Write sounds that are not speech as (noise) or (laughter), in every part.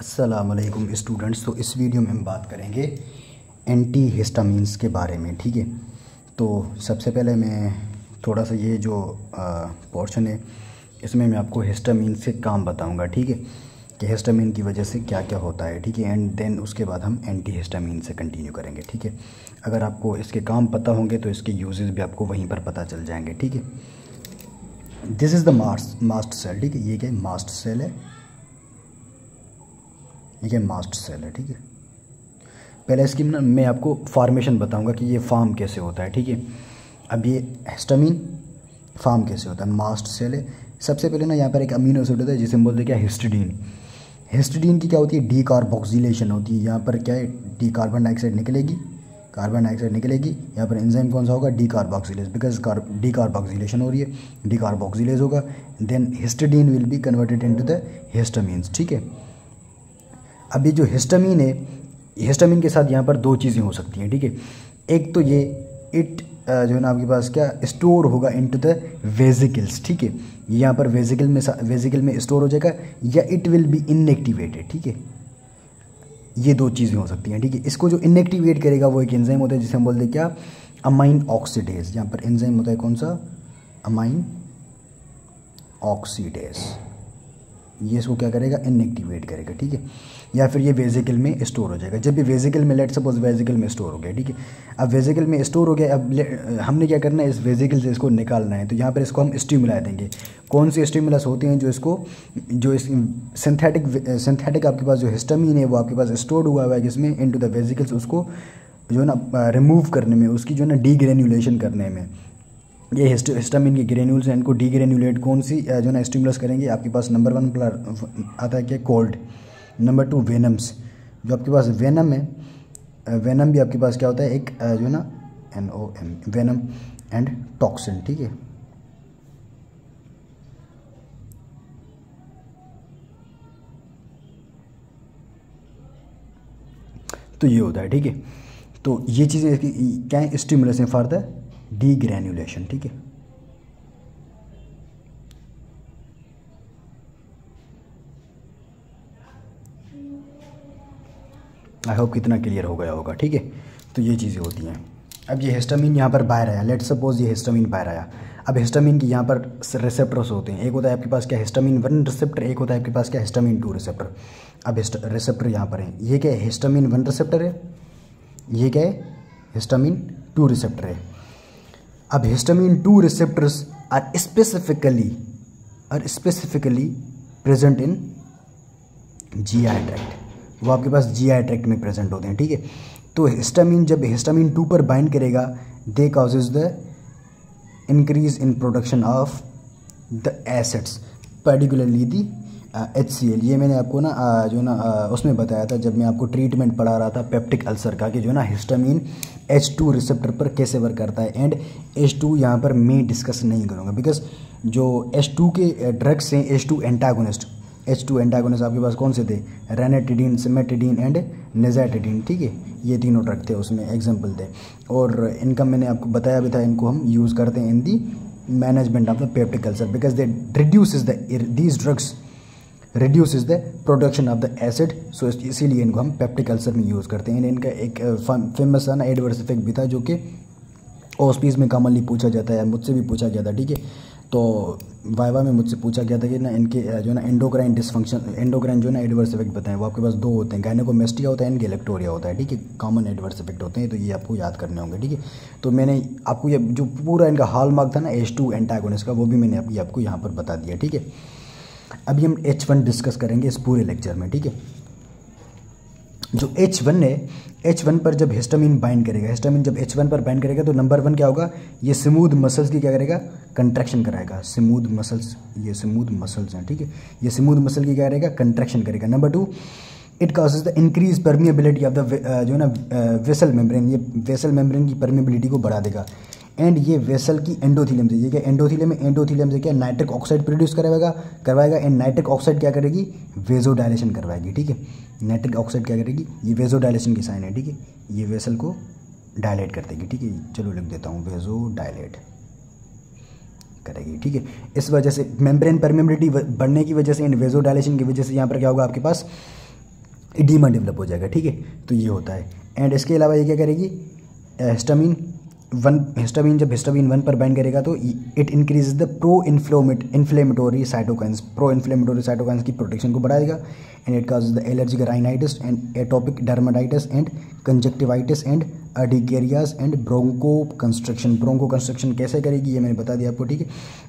असलकुम स्टूडेंट्स तो इस वीडियो में हम बात करेंगे एंटी हिस्टामीन्स के बारे में, ठीक है? तो सबसे पहले मैं थोड़ा सा ये जो पोर्शन है, इसमें मैं आपको हिस्टामीन से काम बताऊँगा, ठीक है? कि हिस्टामीन की वजह से क्या क्या होता है, ठीक है? एंड देन उसके बाद हम एंटी हिस्टामीन से कंटिन्यू करेंगे, ठीक है? अगर आपको इसके काम पता होंगे तो इसके यूजेस भी आपको वहीं पर पता चल जाएँगे, ठीक है? This is the mast mast cell ठीक है? ये क्या मास्ट सेल है। ये मास्ट सेल है, ठीक है? पहले इसकी मैं आपको फार्मेशन बताऊँगा कि ये फार्म कैसे होता है, ठीक है? अब ये हिस्टामीन फार्म कैसे होता है? मास्ट सेल है। सबसे पहले ना यहाँ पर एक अमीनो एसिड होता है, जिसे बोलते हैं क्या? हिस्टडीन हिस्टडीन की क्या होती है? डी होती है। यहाँ पर क्या है? डी कार्बन डाइऑक्साइड निकलेगी कार्बन डाइऑक्साइड निकलेगी। यहाँ पर एंजाइम कौन सा होगा? Decarboxylase because decarboxylation हो रही है डी कार्बोक्सिलेज होगा। Then histidine will be converted into the histamines ठीक है? अब ये जो हिस्टामीन है हिस्टामीन के साथ यहाँ पर दो चीज़ें हो सकती हैं, ठीक है? एक तो ये इट जो है ना आपके पास क्या स्टोर होगा इनटू द वेजिकल्स ठीक है? यहाँ पर वेजिकल में वेजिकल में स्टोर हो जाएगा, या इट विल बी इनएक्टिवेटेड ठीक है? ये दो चीज़ें हो सकती हैं, ठीक है? इसको जो इनएक्टिवेट करेगा वो एक एंजाइम होता है जिसे हम बोलते हैं क्या? अमाइन ऑक्सीडेज यहाँ पर एंजाइम होता है कौन सा? अमाइन ऑक्सीडेज ये इसको क्या करेगा? इनएक्टिवेट करेगा, ठीक है? या फिर ये वेजिकल में स्टोर हो जाएगा। जब भी वेजिकल में लेट सपोज़ वेजिकल में स्टोर हो गया, ठीक है? अब वेजिकल में स्टोर हो गया, अब हमने क्या करना है? इस वेजिकल से इसको निकालना है। तो यहाँ पर इसको हम स्टिमुला देंगे। कौन से स्टिमुलस होते हैं जो इसको, जो इस सिंथेटिक सिंथेटिक आपके पास जो हिस्टामीन है, वो आपके पास स्टोर हुआ हुआ है, जिसमें इन टू द वेजिकल्स उसको जो है ना रिमूव करने में, उसकी जो है ना डीग्रेन्यूलेशन करने में। ये हिस्टामिन के ग्रेन्यूल्स हैं, इनको डी ग्रेन्यूलेट कौन सी जो ना स्टिमुलस करेंगे, आपके पास नंबर वन आता है क्या कोल्ड नंबर टू वेनम्स जो आपके पास वेनम है वेनम भी आपके पास क्या होता है, एक जो ना N O M venom and toxin ठीक है? तो ये होता है, ठीक है? तो ये चीज़ें क्या है स्टिमुलस हैं फॉर द डी ग्रैन्युलेशन ठीक है? आई होप कितना क्लियर हो गया होगा, ठीक है? तो ये चीज़ें होती हैं। अब ये हिस्टामिन यहाँ पर बाहर आया। लेट सपोज़ ये हिस्टामिन बाहर आया। अब हिस्टामिन की यहाँ पर रिसेप्टर्स होते हैं। एक होता है आपके पास क्या हिस्टामिन वन रिसेप्टर एक होता है आपके पास क्या हिस्टामिन टू रिसेप्टर अब रिसेप्टर यहाँ पर है। ये क्या है? हिस्टामिन वन रिसेप्टर है। ये क्या है? हिस्टामिन टू रिसेप्टर है। अब histamine two receptors are specifically are specifically present in GI tract वो आपके पास जीआई ट्रैक्ट में प्रेजेंट होते हैं, ठीक है? तो हिस्टामिन जब हिस्टामिन टू पर बाइंड करेगा they causes the increase in production of the acids particularly the H C L ये मैंने आपको ना जो ना उसमें बताया था जब मैं आपको ट्रीटमेंट पढ़ा रहा था पेप्टिक अल्सर का कि जो ना हिस्टामिन एच टू रिसेप्टर पर कैसे वर्क करता है एंड एच टू यहाँ पर मैं डिस्कस नहीं करूँगा बिकॉज़ जो एच टू के ड्रग्स हैं H two antagonist H two antagonist आपके पास कौन से थे? रेनेटिडीन सिमेटिडीन एंड नेजाटिडीन ठीक है? ये तीनों ड्रग थे उसमें एग्ज़ाम्पल थे। और इनका मैंने आपको बताया भी था, इनको हम यूज़ करते हैं in the management of the peptic ulcer because they reduce the these drugs reduce is the production of the acid so इसीलिए इनको हम पेप्टिक अल्सर में यूज़ करते हैं। इनका एक फ़ेमस है ना एडवर्स इफ़ेक्ट भी था, जो कि ओस्पीज में कॉमनली पूछा जाता है मुझसे भी पूछा गया था, ठीक है? तो वाइवा में मुझसे पूछा गया था कि ना, इनके जो ना एंडोक्राइन डिसफंक्शन एंडोक्राइन जो ना एडवर्स इफ़ेक्ट बताएँ। वो आपके पास दो होते हैं। गायनेकोमेस्टिया होता है, इनके इलेक्टोरिया होता है, ठीक है? कॉमन एडवर्स इफ़ेक्ट होते हैं तो ये आपको याद करने होंगे, ठीक है? तो मैंने आपको ये, जो पूरा इनका हॉल था ना एच टू एंटागोनिस का, वो भी मैंने अभी आपको यहाँ पर बता दिया, ठीक है? अभी हम एच वन डिस्कस करेंगे इस पूरे लेक्चर में, ठीक है? जो एच वन है एच वन पर जब हिस्टामिन बाइंड करेगा हिस्टामिन जब एच वन पर बाइंड करेगा तो नंबर वन क्या होगा? ये स्मूथ मसल्स की क्या करेगा? कंट्रैक्शन कराएगा। स्मूथ मसल्स ये स्मूथ मसल्स हैं, ठीक है? ये स्मूथ मसल की क्या करेगा? कंट्रैक्शन करेगा। Number two it causes the increase permeability of the जो है ना वेसल मेम्ब्रेन ये वेसल मेम्ब्रेन की परमिएबिलिटी को बढ़ा देगा। एंड ये वेसल की एंडोथीलियम से, ये क्या एंडोथीलियम में एंडोथीलियम से क्या नाइट्रिक ऑक्साइड प्रोड्यूस करवाएगा? करवाएगा एंड नाइट्रिक ऑक्साइड क्या करेगी? वेजो डायलेशन करवाएगी, ठीक है? नाइट्रिक ऑक्साइड क्या करेगी? ये वेजो डायलेशन की साइन है, ठीक है? ये वेसल को डायलेट कर देगी, ठीक है? चलो लिख देता हूँ वेजो डायलेट करेगी, ठीक है? इस वजह से मेम्ब्रेन परमेबिलिटी बढ़ने की वजह से एंड वेजो डायलेशन की वजह से यहाँ पर क्या होगा आपके पास? इडीमा डेवलप हो जाएगा, ठीक है? तो ये होता है। एंड इसके अलावा ये क्या करेगी? हिस्टामिन वन हिस्टामिन जब हिस्टामिन वन पर बाइंड करेगा तो it increase the pro inflammate inflammatory cytokines pro inflammatory cytokines की प्रोटेक्शन को बढ़ाएगा and it cause the allergic rhinitis and atopic dermatitis and conjunctivitis and urticarias and bronchoconstriction bronchoconstriction कैसे करेगी, ये मैंने बता दिया आपको, ठीक है?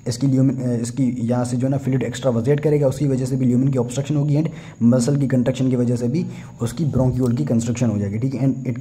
इसकी ल्यूमिन इसकी यहाँ से जो ना फ्लूड एक्स्ट्रा वजेट करेगा, उसकी वजह से भी ल्यूमिन की ऑब्स्ट्रक्शन होगी एंड मसल की कंट्रक्शन की वजह से भी उसकी ब्रोंक्यूल की कंस्ट्रक्शन हो जाएगी, ठीक है? एंड इट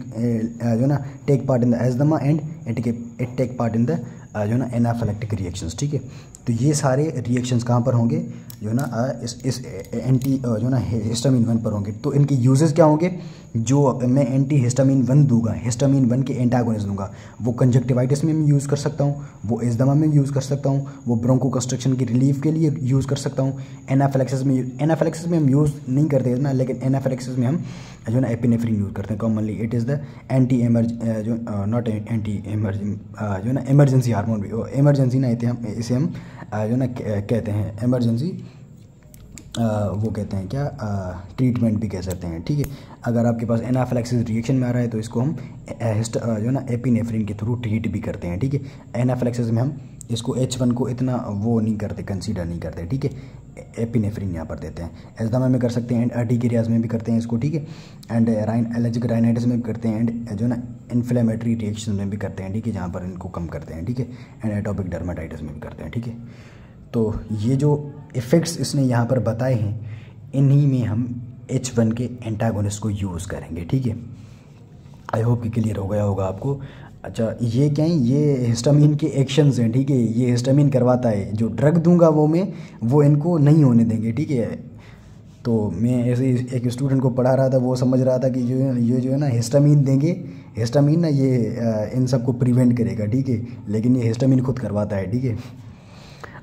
जो ना take part in the asthma and it it take part in the जो ना एनाफेलेक्टिक रिएक्शंस ठीक है? तो ये सारे रिएक्शंस कहाँ पर होंगे? जो ना इस इस एंटी जो ना हिस्टामिन वन पर होंगे। तो इनके यूजेस क्या होंगे? जो मैं एंटी हिस्टामिन वन दूँगा हिस्टामिन वन के एंटागोनिस्ट दूँगा, वो कंजक्टिवाइटिस में मैं यूज़ कर सकता हूँ, वो एजदमा में यूज़ कर सकता हूँ, वो ब्रोंको कंस्ट्रक्शन की रिलीफ के लिए यूज़ कर सकता हूँ। एनाफेलेक्सिस में एनाफेलेक्सिस में हम यूज़ नहीं करते ना लेकिन एनाफेलेक्सिस में हम, जो ना एपिनेफ्रिन यूज़ करते हैं commonly it is the anti emerge जो नॉट एंटी एमरज जो ना एमरजेंसी हार्मोन भी इमरजेंसी ना इसे हम जो ना कहते हैं एमरजेंसी वो कहते हैं क्या ट्रीटमेंट भी कह सकते हैं, ठीक है? अगर आपके पास एनाफ्लैक्सिस रिएक्शन में आ रहा है तो इसको हम हिस्ट जो ना एपिनेफ्रिन के थ्रू ट्रीट भी करते हैं, ठीक है? एनाफ्लैक्सिस में हम, इसको एच वन को इतना वो नहीं करते कंसीडर नहीं करते, ठीक है? एपिनेफ्रिन यहाँ पर देते हैं। एजदामा में कर सकते हैं एंड अर्टिकेरियाज में भी करते हैं इसको, ठीक है? एंड राइन एलर्जिक राइनाइटिस में भी करते हैं एंड जो ना इन्फ्लेमेटरी रिएक्शन में भी करते हैं, ठीक है? जहाँ पर इनको कम करते हैं, ठीक है? एंड एटोपिक डर्माटाइटिस में भी करते हैं, ठीक है? तो ये जो इफ़ेक्ट्स इसने यहाँ पर बताए हैं, इन्हीं में हम एच वन के एंटागोनिस्ट को यूज़ करेंगे, ठीक है? आई होप कि क्लियर हो गया होगा आपको। अच्छा ये क्या है? ये हिस्टामिन के एक्शंस हैं, ठीक है? ये हिस्टामिन करवाता है। जो ड्रग दूँगा वो मैं, वो इनको नहीं होने देंगे, ठीक है? तो मैं ऐसे एक स्टूडेंट को पढ़ा रहा था, वो समझ रहा था कि जो ये जो है ना हिस्टामिन देंगे। हिस्टामिन ना ये इन सबको प्रिवेंट करेगा, ठीक है? लेकिन ये हिस्टामिन खुद करवाता है, ठीक है?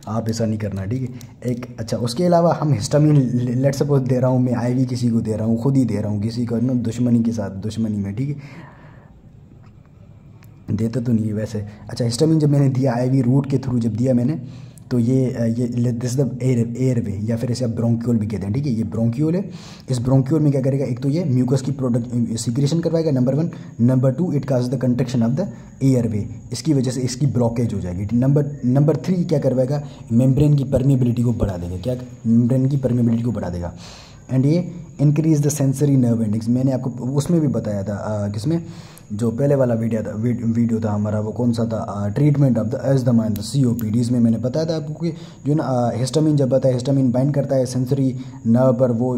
आप ऐसा नहीं करना, ठीक है? एक अच्छा उसके अलावा हम हिस्टामिन लेट सपोज़ दे रहा हूँ मैं आईवी किसी को दे रहा हूँ, खुद ही दे रहा हूँ, किसी को, ना, दुश्मनी के साथ, दुश्मनी में, ठीक है? देता तो नहीं है वैसे। अच्छा हिस्टामिन जब मैंने दिया आईवी रूट के थ्रू जब दिया मैंने तो ये ये this the air airway या फिर इसे आप ब्रोंक्यूल भी कहते हैं, ठीक है? ये ब्रोंक्यूल है। इस ब्रोंक्यूल में क्या करेगा? एक तो ये म्यूकस की प्रोडक्ट सिक्रेशन करवाएगा number one number two it cause the constriction of the airway इसकी वजह से इसकी ब्लॉकेज हो जाएगी नंबर नंबर थ्री क्या करवाएगा? मेम्ब्रेन की परमेबिलिटी को बढ़ा देगा। क्या? मेम्ब्रेन की परमेबिलिटी को बढ़ा देगा। एंड ये increase the sensory nerve endings मैंने आपको उसमें भी बताया था किसमें? जो पहले वाला वीडियो था वीडियो था हमारा, वो कौन सा था? ट्रीटमेंट ऑफ़ द एज द mine the C O P Ds में मैंने बताया था आपको कि जो ना हिस्टामिन जब आता है हिस्टामिन बाइंड करता है सेंसरी नर्व पर, वो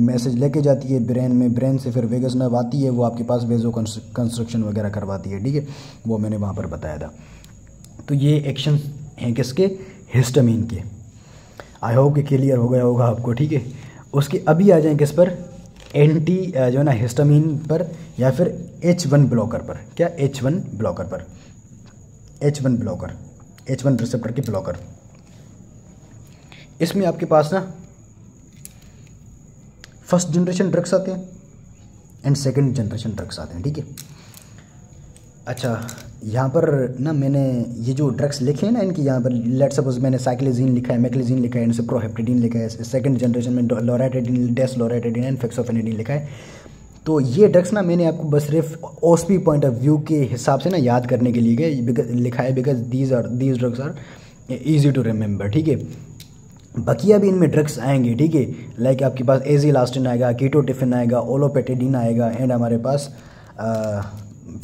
मैसेज लेके जाती है ब्रेन में ब्रेन से फिर वेगस नर्व आती है, वो आपके पास वेजो कंस्ट्रक्शन वगैरह करवाती है, ठीक है? वो मैंने वहाँ पर बताया था। तो ये एक्शन हैं किसके? हिस्टामिन के। आई होप कि क्लियर हो गया होगा आपको, ठीक है? उसके अभी आ जाएँ किस पर? एंटी जो है ना हिस्टामिन पर या फिर एच वन ब्लॉकर पर। क्या एच वन ब्लॉकर पर? H one blocker H one receptor के ब्लॉकर इसमें आपके पास ना फ़र्स्ट जनरेशन ड्रग्स आते हैं एंड सेकेंड जनरेशन ड्रग्स आते हैं, ठीक है? अच्छा यहाँ पर ना मैंने ये जो ड्रग्स लिखे हैं ना इनकी, यहाँ पर लेट सपोज़ मैंने साइक्लेजीन लिखा है मैक्लेजीन लिखा है, इनसे प्रोहेप्टिडीन लिखा है सेकंड जनरेशन में लोराटेडिन डेस लोराटेडिन एंड फेक्सोफेनिडीन लिखा है। तो ये ड्रग्स ना मैंने आपको बस सिर्फ़ ओसपी पॉइंट ऑफ़ व्यू के हिसाब से ना याद करने के लिए गए लिखा है because these are these drugs are easy to remember ठीक है? बकिया भी इनमें ड्रग्स आएँगे, ठीक है? लाइक आपके पास एजी लास्टिन आएगा कीटोटिफिन आएगा ओलोपेटेडिन आएगा एंड हमारे पास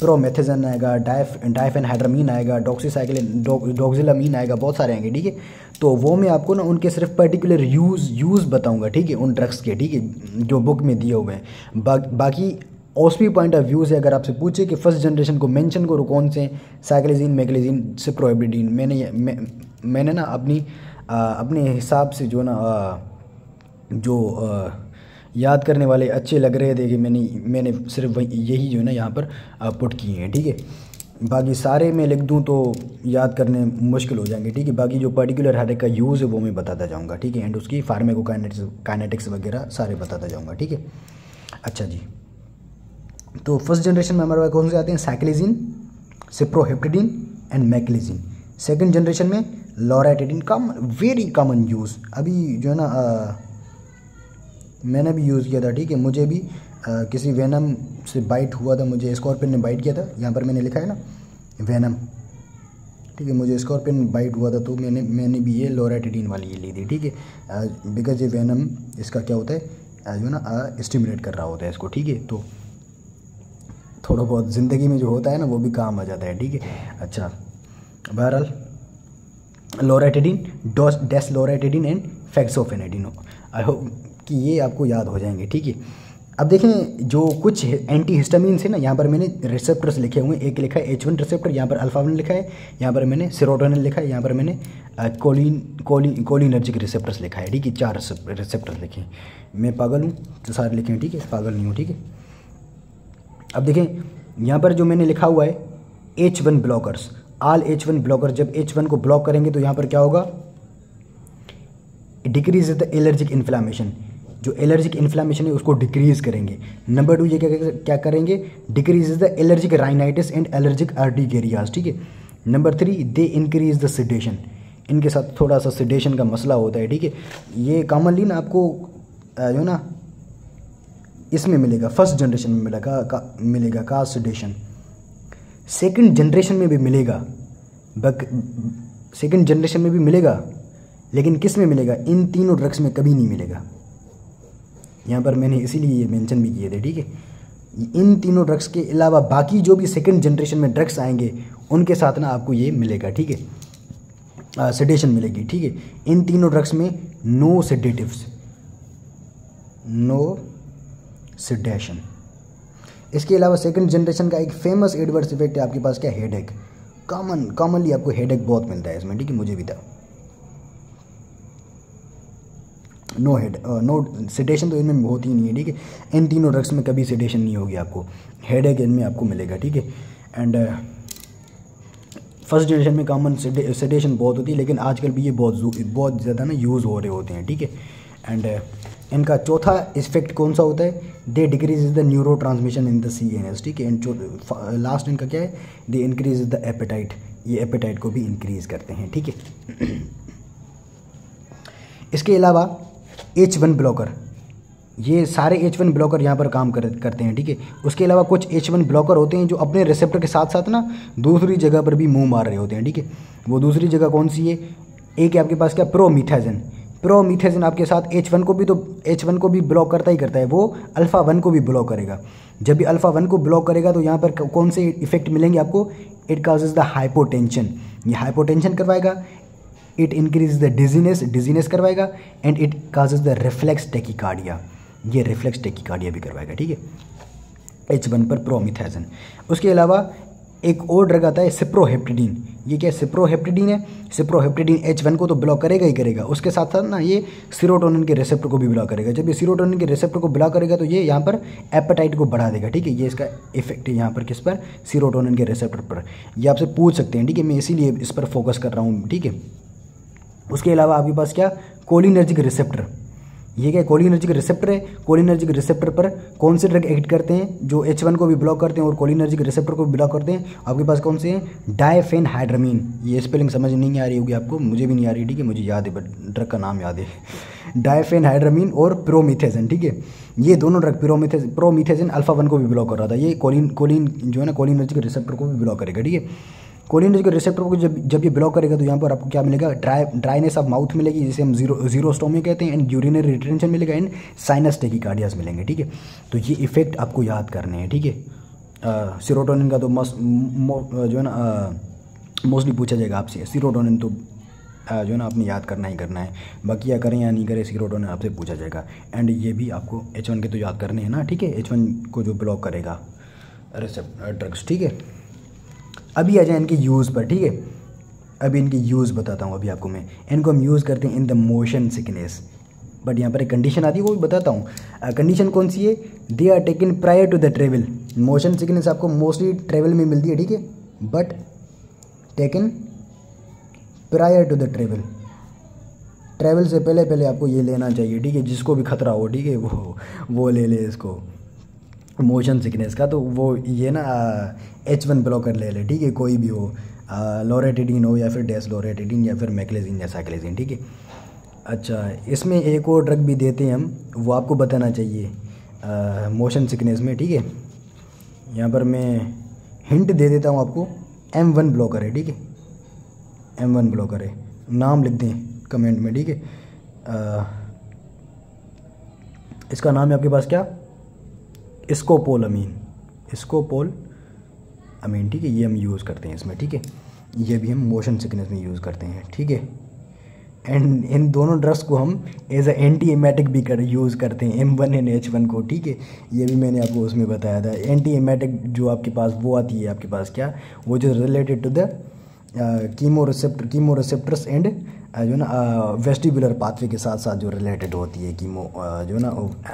प्रोमेथेजन आएगा डाइफ डाइफेन हाइड्रामीन आएगा डॉक्सीसाइकिलिन डॉक्सिलामीन आएगा बहुत सारे आएँगे ठीक है? तो वो मैं आपको ना उनके सिर्फ़ पर्टिकुलर यूज़ यूज़ बताऊँगा ठीक है? उन ड्रग्स के ठीक है? जो बुक में दिए हुए हैं। बा, बाकी ओसपी पॉइंट ऑफ़ व्यू से अगर आपसे पूछे कि फ़र्स्ट जनरेशन को मेंशन करो कौन से साइक्लेजिन मैगलेजिन से प्रोहिबिडिन मैंने मैं, मैंने ना अपनी आ, अपने हिसाब से जो ना आ, जो आ, याद करने वाले अच्छे लग रहे थे कि मैंने मैंने सिर्फ़ यही जो है ना यहाँ पर पुट किए हैं, ठीक है? बाकी सारे मैं लिख दूँ तो याद करने मुश्किल हो जाएँगे, ठीक है? बाकी जो पर्टिकुलर हर एक का यूज़ है वो मैं बताता जाऊँगा, ठीक है? एंड उसकी फार्मेको काइनेटिक्स वगैरह सारे बताता जाऊँगा, ठीक है? अच्छा जी। तो फ़र्स्ट जनरेशन में हमारे कौन से आते हैं? Cyclizine cyproheptadine and meclizine second generation में loratadine come very common use अभी जो है ना मैंने भी यूज़ किया था ठीक है? मुझे भी आ, किसी वैनम से बाइट हुआ था मुझे स्कॉर्पियन ने बाइट किया था यहाँ पर मैंने लिखा है ना वैनम ठीक है मुझे स्कॉर्पियन बाइट हुआ था तो मैंने मैंने भी ये लोराटिडीन वाली ये ली थी ठीक है? बिकॉज़ ये वैनम इसका क्या होता है जो ना स्टिमुलेट कर रहा होता है इसको ठीक है? तो थोड़ा बहुत ज़िंदगी में जो होता है ना वो भी काम आ जाता है ठीक है? अच्छा बहरहाल लोराटिडीन डोस डेस लोराटिडीन एंड फैक्सोफेनेडिन आई होप कि ये आपको याद हो जाएँगे, ठीक है? अब देखें, जो कुछ एंटी हिस्टामिन है ना, यहाँ पर मैंने रिसेप्टर्स लिखे हुए हैं। एक लिखा है एच वन रिसेप्टर यहाँ पर अल्फ़ा वन लिखा है, यहाँ पर मैंने सिरोटोनिन लिखा है, यहाँ पर मैंने कोलिन कोलिन कोलिनर्जिक रिसेप्टर्स लिखा है, ठीक है? चार रिसेप्टर्स लिखे हैं। मैं पागल हूँ तो सारे लिखे हैं, ठीक है? पागल नहीं हूँ, ठीक है? अब देखें, यहाँ पर जो मैंने लिखा हुआ है H one blockers all H one blocker जब एच वन को ब्लॉक करेंगे तो यहाँ पर क्या होगा? डिक्रीज द एलर्जिक इन्फ्लामेशन जो एलर्जिक इन्फ्लामेशन है उसको डिक्रीज करेंगे। नंबर टू ये क्या क्या करेंगे? Decrease the allergic rhinitis and allergic urticarias ठीक है? Number three they increase the sedation इनके साथ थोड़ा सा सिडेशन का मसला होता है ठीक है? ये कॉमनली ना आपको जो ना इसमें मिलेगा फ़र्स्ट जनरेशन में मिलेगा का, मिलेगा का सिडेशन सेकंड जनरेशन में भी मिलेगा बक सेकंड जनरेशन में भी मिलेगा लेकिन किसमें मिलेगा? इन तीनों ड्रग्स में कभी नहीं मिलेगा। यहाँ पर मैंने इसीलिए ये मेंशन भी किए थे, ठीक है? इन तीनों ड्रग्स के अलावा बाकी जो भी सेकंड जनरेशन में ड्रग्स आएँगे, उनके साथ ना आपको ये मिलेगा, ठीक है? सेडेशन मिलेगी, ठीक है? इन तीनों ड्रग्स में नो सेडेटिव्स नो सेडेशन इसके अलावा सेकंड जनरेशन का एक फ़ेमस एडवर्स इफ़ेक्ट है, आपके पास क्या? हेड एक कॉमन कॉमनली आपको हेड एक बहुत मिलता है इसमें, ठीक है? मुझे भी था। नो हेड नो सेडेशन तो इनमें होती ही नहीं है, ठीक है? इन तीनों ड्रग्स में कभी सेडेशन नहीं होगी आपको। हेड एक इनमें आपको मिलेगा, ठीक है? एंड फ़र्स्ट जनरेशन में कॉमन सेडेशन बहुत होती है, लेकिन आजकल भी ये बहुत बहुत ज़्यादा ना यूज़ हो रहे होते हैं, ठीक है? एंड इनका चौथा इफ़ेक्ट कौन सा होता है? They decrease is the neurotransmission in the C N S ठीक है एंड लास्ट इनका क्या है? दे इंक्रीज द एपेटाइट ये एपेटाइट को भी इंक्रीज करते हैं, ठीक है? (clears throat) इसके अलावा एच वन ब्लॉकर ये सारे एच वन ब्लॉकर यहाँ पर काम कर, करते हैं, ठीक है? उसके अलावा कुछ एच वन ब्लॉकर होते हैं जो अपने रिसेप्टर के साथ साथ ना दूसरी जगह पर भी मुँह मार रहे होते हैं, ठीक है? वो दूसरी जगह कौन सी है? एक है आपके पास क्या? प्रोमीथाजन प्रोमीथेजिन आपके साथ एच वन को भी तो एच वन को भी ब्लॉक करता ही करता है। वो अल्फ़ा वन को भी ब्लॉक करेगा। जब भी अल्फ़ा वन को ब्लॉक करेगा तो यहाँ पर कौन से इफ़ेक्ट मिलेंगे आपको? इट काजेज द हाइपोटेंशन ये हाइपोटेंशन करवाएगा। It increase the dizziness dizziness करवाएगा and it causes the reflex tachycardia ये रिफ्लेक्स टेकिकार्डिया भी करवाएगा, ठीक है? एच वन पर प्रोमिथाइजन उसके अलावा एक और ड्रग आता है सिप्रोहेप्टिडीन ये क्या सिप्रोहेप्टिडीन है। सिप्रोहेप्टिडीन एच वन को तो ब्लॉक करेगा ही करेगा। उसके साथ साथ ना ये सीरोटोनिन के रिसेप्टर को भी ब्लॉक करेगा। जब ये सीरोटोनिन के रिसेप्टर को ब्लॉक करेगा तो ये यहाँ पर एपेटाइट को बढ़ा देगा, ठीक है? ये इसका इफ़ेक्ट है यहाँ पर किस पर? सीरोटोनिन के रिसेप्टर पर। ये आपसे पूछ सकते हैं, ठीक है? मैं इसीलिए इस पर फोकस कर रहा हूँ, ठीक है? उसके अलावा आपके पास क्या? कोलिनर्जिक रिसेप्टर ये क्या कोलिनर्जिक रिसेप्टर है? कोलिनर्जिक रिसेप्टर पर कौन से ड्रग एक्ट करते हैं? जो एच वन को भी ब्लॉक करते हैं और कोलिनर्जिक रिसेप्टर को भी ब्लॉक करते हैं, आपके पास कौन से हैं? डायफेन हाइड्रामीन ये स्पेलिंग समझ नहीं आ रही होगी आपको, मुझे भी नहीं आ रही, ठीक है? मुझे याद है बट ड्रग का नाम याद है। डायफेन हाइड्रामीन और प्रोमिथेजन ठीक है? ये दोनों drug promethazine promethazine alpha one को भी ब्लॉक कर रहा था। ये कोलिन कोलिन जो है ना कोलिनर्जिक रिसेप्टर को भी ब्लॉक करेगा, ठीक है? कोलिन के रिसेप्टर को जब जब ये ब्लॉक करेगा तो यहाँ पर आपको क्या मिलेगा? ड्राई ड्राइनेस ऑफ़ माउथ मिलेगी, जिसे हम ज़ीरो ज़ीरो स्टोमी कहते हैं एंड यूरिनरी रिटेंशन मिलेगा एंड साइनस टेकिकार्डियास मिलेंगे, ठीक है? तो ये इफ़ेक्ट आपको याद करने हैं, ठीक है? सीरोटोनिन का तो मस्ट जो है ना मोस्टली पूछा जाएगा आपसे सीरोटोनिन तो जो है ना, आपने याद करना ही करना है। बाकी या करें या नहीं करें सीरोटोनिन आपसे पूछा जाएगा। एंड ये भी आपको एच वन के तो याद करने हैं ना, ठीक है? एच वन को जो ब्लॉक करेगा रिसेप्ट ड्रग्स ठीक है? अभी आ जाए इनके यूज़ पर, ठीक है? अभी इनके यूज़ बताता हूँ अभी आपको मैं। इनको हम यूज़ करते हैं in the motion sickness but यहाँ पर एक कंडीशन आती है, वो भी बताता हूँ। कंडीशन कौन सी है? They are taken prior to the travel motion sickness आपको मोस्टली ट्रेवल में मिलती है, ठीक है? But taken prior to the travel travel से पहले पहले आपको ये लेना चाहिए, ठीक है? जिसको भी खतरा हो, ठीक है? वो वो ले ले इसको। मोशन सिकनेस का तो वो ये ना एच वन ब्लॉकर ले ले, ठीक है, कोई भी हो लोरेटिडीन हो या फिर डेस लोरेटिडीन या फिर मैकलेजिन या साइक्लेजिन ठीक है? अच्छा इसमें एक और ड्रग भी देते हैं हम, वो आपको बताना चाहिए मोशन सिकनेस में, ठीक है? यहाँ पर मैं हिंट दे देता हूँ आपको एम वन ब्लॉकर है, ठीक है? एम वन ब्लॉकर है, नाम लिख दें कमेंट में, ठीक है? इसका नाम है आपके पास क्या? इसकोपोल अमीन। इसकोपोल अमीन, ठीक है? ये हम यूज़ करते हैं इसमें, ठीक है? ये भी हम मोशन सिकनेस में यूज़ करते हैं, ठीक है? एंड इन दोनों ड्रग्स को हम एज अ एंटी एमेटिक भी कर यूज़ करते हैं M one and H one को, ठीक है? ये भी मैंने आपको उसमें बताया था। एंटी एमेटिक जो आपके पास, वो आती है आपके पास क्या? वो जो related to the chemo receptor chemo receptors and जो ना वेस्टिबुलर पाथवे के साथ साथ जो रिलेटेड होती है कीमो जो ना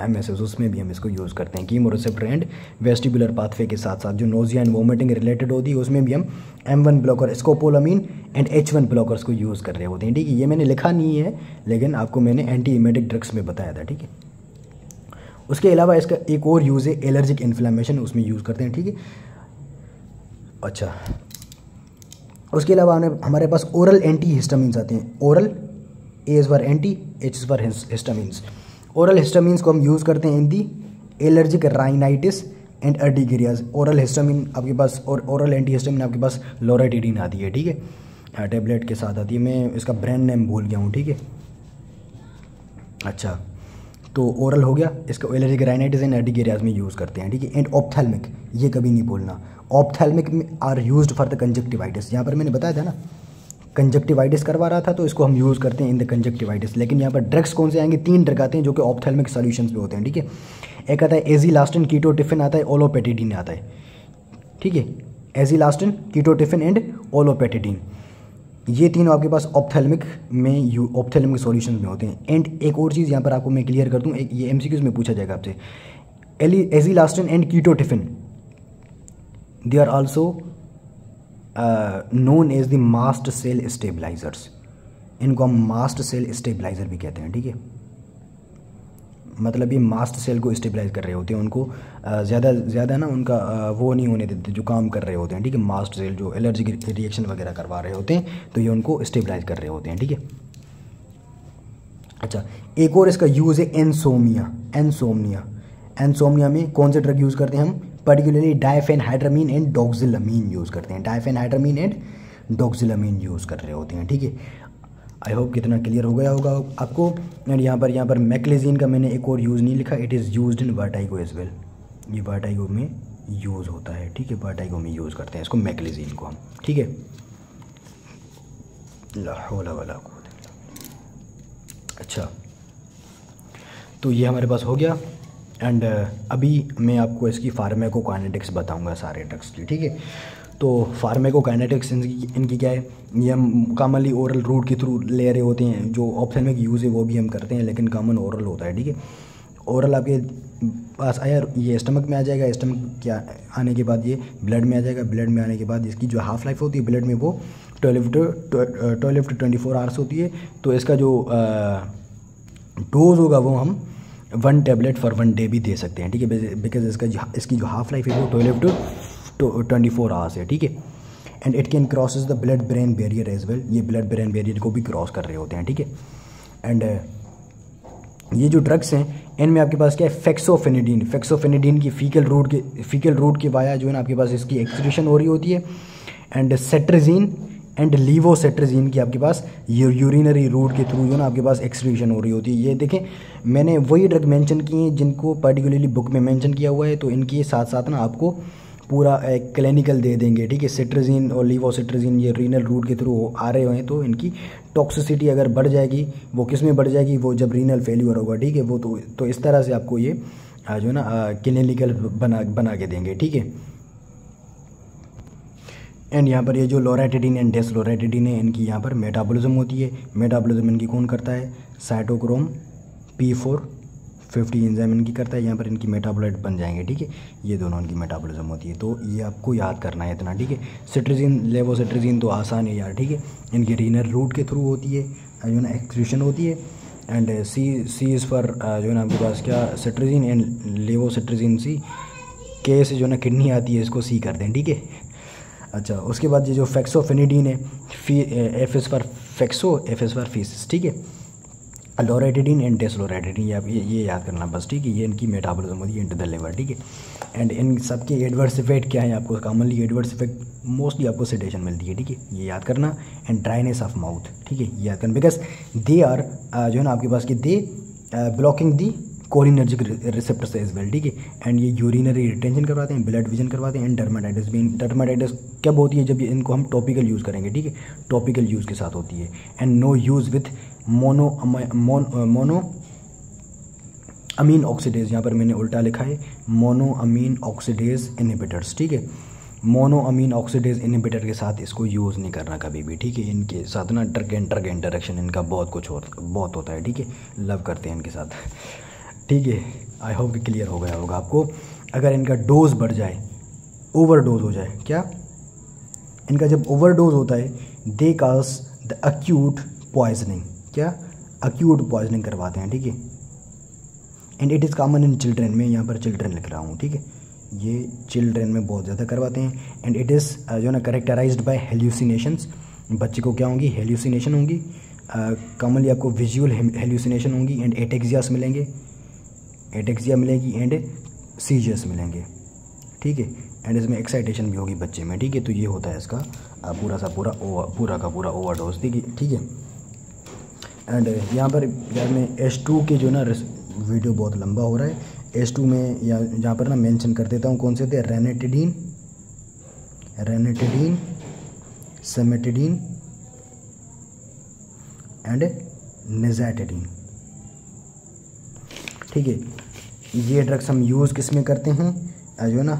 एम एस एस उसमें भी हम इसको यूज़ करते हैं chemo receptor and vestibular pathway के साथ साथ जो नोजिया एंड वोमिटिंग रिलेटेड होती है, उसमें भी हम M one blocker scopolamine and H one blockers को यूज़ कर रहे होते हैं, ठीक है? ये मैंने लिखा नहीं है, लेकिन आपको मैंने एंटी इमेटिक ड्रग्स में बताया था, ठीक है? उसके अलावा इसका एक और यूज़ है एलर्जिक इन्फ्लामेशन उसमें यूज़ करते हैं, ठीक है? अच्छा उसके अलावा हमारे पास ओरल एंटी हिस्टामीन्स आते हैं। Oral A is for anti H is for histamines oral histamines को हम यूज़ करते हैं in the allergic rhinitis and urticarias oral histamine आपके पास और ओरल एंटी हिस्टामिन आपके पास लोराटिडीन आती है ठीक है? टेबलेट हाँ, के साथ आती है। मैं इसका ब्रांड नेम भूल गया हूँ ठीक है? अच्छा तो ओरल हो गया। इसका एलर्जिक राइनाइटिस एंड अर्टिगेरियाज में यूज़ करते हैं ठीक है? एंड ऑप्थेलमिक ये कभी नहीं बोलना ophthalmic are use for the conjunctivitis यहाँ पर मैंने बताया था ना कंजक्टिवाइटिस करवा रहा था तो इसको हम यूज़ करते हैं इन द कंजक्टिवाइटिस लेकिन यहाँ पर ड्रग्स कौन से आएँगे? तीन ड्रग आते हैं जो कि ऑप्थेलमिक सोल्यूशन में होते हैं, ठीक है? एक आता है एजी लास्टिन कीटोटिफिन आता है ओलोपेटिडिन आता है, ठीक है? एजी लास्टिन कीटोटिफिन एंड ओलोपेटिडिन ये तीनों आपके पास ऑप्थेलमिक में यू ऑप्थेलमिक सॉल्यूशन में होते हैं. एंड एक और चीज़ यहाँ पर आपको मैं क्लियर कर दूँ, एक ये एम में पूछा जाएगा आपसे. Eli azelastine and ketotifen they are also known as the mast cell stabilisers इनको हम मास्ट सेल स्टेबलाइजर भी कहते हैं ठीक है? मतलब ये मास्ट सेल को स्टेबलाइज कर रहे होते हैं उनको uh, ज़्यादा ज़्यादा ना उनका uh, वो नहीं होने देते जो काम कर रहे होते हैं ठीक है? मास्ट सेल जो एलर्जी रिएक्शन वगैरह करवा रहे होते हैं तो ये उनको स्टेबलाइज कर रहे होते हैं ठीक है? अच्छा एक और इसका यूज़ है एनसोमिया एनसोमिया एनसोमिया में कौन से ड्रग यूज़ करते हैं हम? Particularly diphenhydramine and doxylamine use करते हैं। डायफेन हाइड्रामीन एंड डॉक्सिलामीन यूज़ कर रहे होते हैं, ठीक है? आई होप कितना क्लियर हो गया होगा आपको। एंड यहाँ पर यहाँ पर मैक्लेजिन का मैंने एक और यूज़ नहीं लिखा। It is use in vertigo as well ये वाटाइगो में यूज़ होता है, ठीक है? वाटाइगो में यूज़ करते हैं इसको मैक्लेजिन को हम, ठीक है? वाला अच्छा। तो ये हमारे पास हो गया। एंड uh, अभी मैं आपको इसकी फार्मेको फार्मेकोकाइनेटिक्स बताऊँगा सारे ड्रग्स की ठीक है? तो फार्मेको फार्मेकोकाइनेटिक्स इनकी इनकी क्या है? ये हम कॉमनली ओरल रूट के थ्रू ले रहे होते हैं जो ऑप्थेलमिक यूज़ है वो भी हम करते हैं लेकिन कॉमन ओरल होता है ठीक है? ओरल आपके पास आया ये स्टमक में आ जाएगा स्टमक क्या आने के बाद ये ब्लड में आ जाएगा ब्लड में आने के बाद इसकी जो हाफ़ लाइफ होती है ब्लड में वो twelve to twelve to twenty four hours होती है। तो इसका जो डोज होगा वो हम one tablet for one day भी दे सकते हैं ठीक है? बिकॉज़ इसका इसकी जो हाफ़ लाइफ है वो twelve to twenty four hours है ठीक है? And it can cross the blood brain barrier as well ये ब्लड ब्रेन बैरियर को भी क्रॉस कर रहे होते हैं ठीक है? एंड uh, ये जो ड्रग्स हैं इनमें आपके पास क्या है? फेक्सोफेनिडीन फेक्सोफेनिडीन की फीकल रूट के फीकल रूट के वाया जो है ना आपके पास इसकी एक्सक्रीशन हो रही होती है। एंड सेट्रजीन एंड लीवोसेट्रजीन की आपके पास यूरिनरी रूट के थ्रू जो ना आपके पास एक्सक्रीशन हो रही होती है। ये देखें, मैंने वही ड्रग मेंशन किए हैं जिनको पर्टिकुलरली बुक में मेंशन किया हुआ है तो इनके साथ साथ ना आपको पूरा एक क्लिनिकल दे देंगे, ठीक है? सिट्रजीन और लीवोसिट्रजीन ये रीनल रूट के थ्रू आ रहे हैं तो इनकी टॉक्सिसिटी अगर बढ़ जाएगी, वो किसमें बढ़ जाएगी? वो जब रीनल फेल्यूर होगा, ठीक है? वो तो तो इस तरह से आपको ये जो है ना क्लिनिकल बना बना के देंगे, ठीक है? एंड यहाँ पर ये जो लोराटिडिन एंड डेसलोराटिडिन है, इनकी यहाँ पर मेटाबॉलिज्म होती है। मेटाबॉलिज्म इनकी कौन करता है? Cytochrome P four fifty enzyme इनकी करता है। यहाँ पर इनकी मेटाबोलाइट बन जाएँगे, ठीक है? ये दोनों इनकी मेटाबॉलिज्म होती है। तो ये आपको याद करना है इतना, ठीक है? सिट्रिजिन लेवोसिट्रिजिन तो आसान है यार, ठीक है? इनकी रीनर रूट के थ्रू होती है जो ना एक्सक्रीशन होती है। And C C is for जो है ना, आपके पास क्या? सिट्रिजिन एंड लेवोसिट्रिजिन सी के से जो ना, किडनी आती है, इसको सी कर दें, ठीक है? अच्छा उसके बाद ये जो फेक्सोफेनिडीन है, fee F S for fexo F S for fees ठीक है? लोरेटिडीन एंड डेसलोरेटिडीन ये ये याद करना बस, ठीक है? ये इनकी मेटाबॉलिज्म होती है इंटर द लेवर ठीक है? एंड इन सबके एडवर्स इफ़ेक्ट क्या है आपको? कॉमनली एडवर्स इफ़ेक्ट मोस्टली आपको सेडेशन मिलती है, ठीक है? ये याद करना एंड ड्राइनेस ऑफ़ माउथ ठीक है? ये याद करना बिकॉज़ दे आर जो है ना आपके पास कि they blocking the cholinergic receptor से एज वेल ठीक है? एंड ये यूरिनरी रिटेंशन करवाते हैं ब्लड विजन करवाते हैं एंड डर्माटाइटिस भी डर्माटाइटिस कब होती है जब ये इनको हम टॉपिकल यूज़ करेंगे, ठीक है? टॉपिकल यूज़ के साथ होती है। And no use with mono mono amine oxidase यहाँ पर मैंने उल्टा लिखा है मोनो अमीन ऑक्सीडेज इनहिबिटर्स ठीक है? मोनो अमीन ऑक्सीडेज इनहिबिटर के साथ इसको यूज़ नहीं करना कभी भी, ठीक है? इनके साथ ना ड्रग एंड ड्रग इंटरेक्शन इनका बहुत कुछ हो बहुत होता है, ठीक है? लव करते हैं इनके साथ। ठीक है आई होप कि क्लियर हो गया होगा आपको। अगर इनका डोज बढ़ जाए ओवर डोज हो जाए, क्या? इनका जब ओवर डोज होता है they cause the acute poisoning क्या? अक्यूट पॉइजनिंग करवाते हैं, ठीक है? And it is common in children में, यहाँ पर चिल्ड्रेन लिख रहा हूँ, ठीक है? ये चिल्ड्रेन में बहुत ज़्यादा करवाते हैं। एंड इट इज़ जो ना करेक्टराइज बाय हेल्यूसिनेशंस बच्चे को क्या होंगी? हेल्यूसिनेशन होंगी। कॉमनली आपको विजुअल हेल्यूसिनेशन होंगी। एंड एटेक्सियास मिलेंगे। एटेक्सिया मिलेगी एंड सीजियस मिलेंगे। ठीक है? एंड इसमें एक्साइटेशन भी होगी बच्चे में। ठीक है? तो ये होता है इसका पूरा सा पूरा ओवर पूरा का पूरा ओवर डोज ठीक है? एंड यहाँ पर, यार मैं एस टू के जो ना वीडियो बहुत लंबा हो रहा है। एस टू में या, जहाँ पर ना मेंशन कर देता हूँ, कौन से थे? Ranitidine ranitidine cimetidine and nizatidine ठीक है? ये ड्रग्स हम यूज़ किसमें करते हैं? जो है ना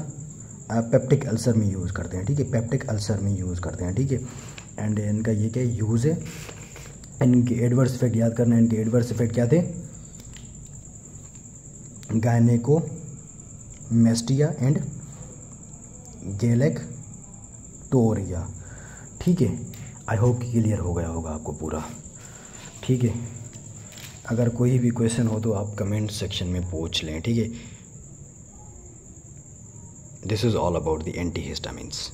पेप्टिक अल्सर में यूज़ करते हैं, ठीक है? पेप्टिक अल्सर में यूज़ करते हैं, ठीक है? एंड इनका ये क्या यूज़ है? इनके एडवर्स इफ़ेक्ट याद करना, इनके एडवर्स इफ़ेक्ट क्या थे? गायनेको मेस्टिया एंड गेलेक टोरिया ठीक है? आई होप क्लियर हो गया होगा आपको पूरा। ठीक है? अगर कोई भी क्वेश्चन हो तो आप कमेंट सेक्शन में पूछ लें, ठीक है? This is all about the anti histamines